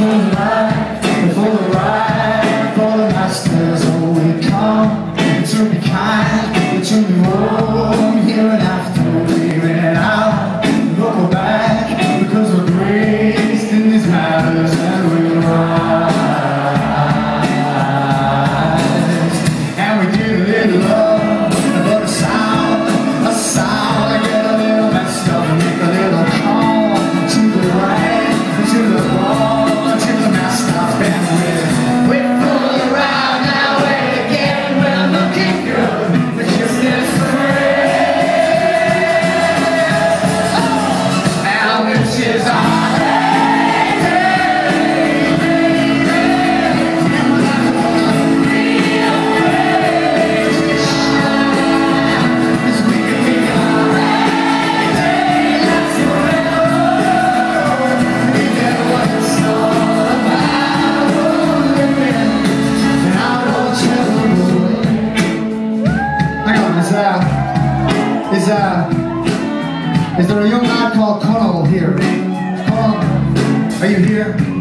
before the light, before the light. uh, is uh, is there a young man called Connell here? Connell, are you here?